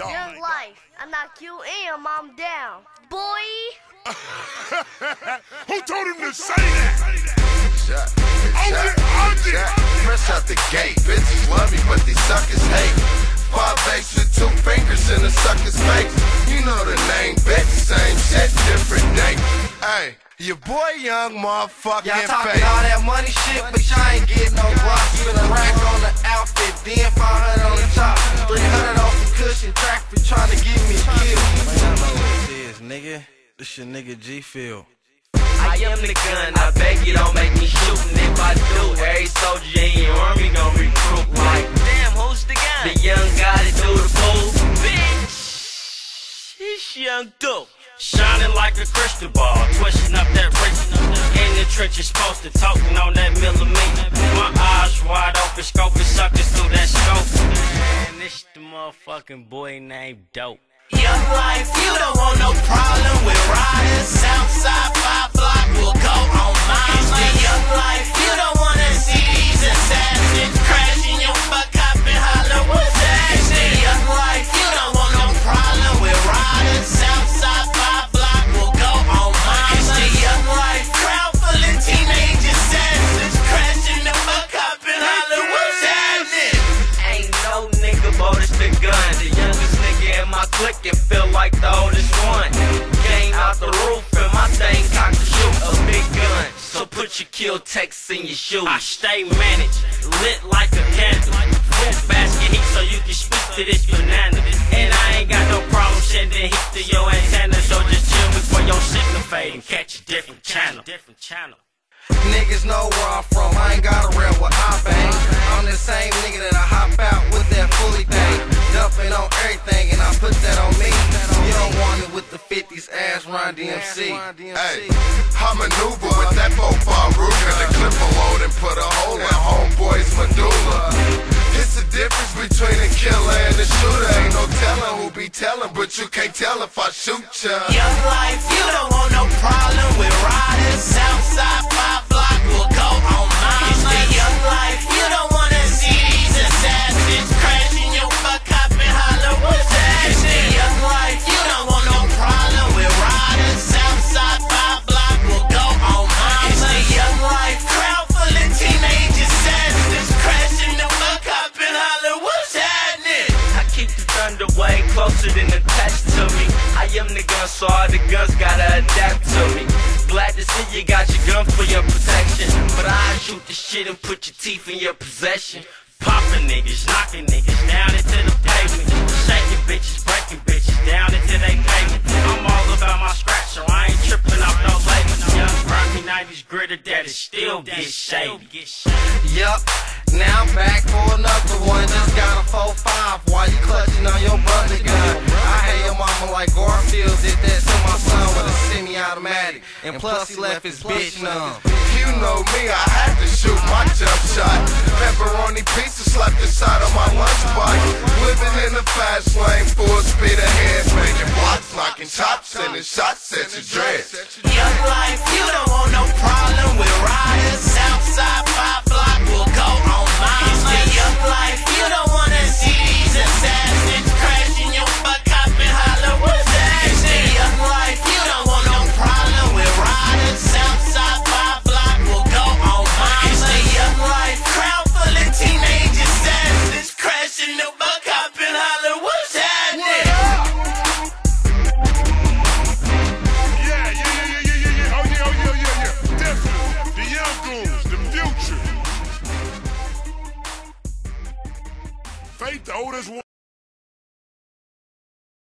Oh young life, I knock you and your mom down. Boy! Who told him to say that? Shot, Oh, shot, yeah, oh, yeah. shot. Fresh out the gate, bitches love me, but these suckers hate. Five bass with two fingers in the sucker's face. You know the name, bitch. Same shit, different day. Hey, your boy young motherfucking Y'all talking face. all that money shit, This your nigga G Field. I am the gun, I beg you don't make me shoot. And if I do, every soldier in your army gon' recruit. Like, damn, who's the gun? The young guy that do the fool. Bitch, he's young dude. Shining like a crystal ball, twisting up that wrist. In the trenches, supposed to talking on that millimeter. My eyes wide open, scoping suckers through that scope. Man, this the motherfucking boy named Dope. Life, you don't want no problem with riders. Southside five block will go on. It's the Yung Life, you don't wanna see these assassins crashing your fuck up the Yung Life, you don't want no problem with riders. Southside five block will go on. It's the Yung Life, crowd full of teenage assassins crashing the fuck up Hollywood. Sadness. Ain't no nigga the gun. My clique and feel like the oldest one. Came out the roof and my thing cocked to shoot a big gun. So put your kill text in your shoes. I stay managed, lit like a candle. Full basket heat so you can speak to this banana. And I ain't got no problem sending heat to your antenna. So just chill before your signal fade and catch a different channel. Different channel. Niggas know where I'm from, I ain't got a rep where I bang. I'm the same nigga that I hop out with that fully thing. Dumping on everything with the 50s ass Run DMC. Hey, I maneuver with that 4-5 Ruger. The clip will load and put a hole in homeboy's medulla. It's the difference between a killer and a shooter. Ain't no telling who be telling, but you can't tell if I shoot ya. Yung Life, you don't want no problem with riders. Southside so all the guns gotta adapt to me. Glad to see you got your gun for your protection. But I shoot the shit and put your teeth in your possession. Popping niggas, knocking niggas down into the pavement. Shaking bitches, breaking bitches down into they payment. I'm all about my scratch, so I ain't tripping off no label. Young grimy 90s gritter that is still get shady. Yup, now I'm back for another one. Semi-automatic. And plus he left his bitch numb. You know me, I had to shoot my jump shot. Pepperoni pizza slapped the side of my lunchbox. Living in the fast lane, full speed ahead, making blocks, knocking chops, sending shots oldest one.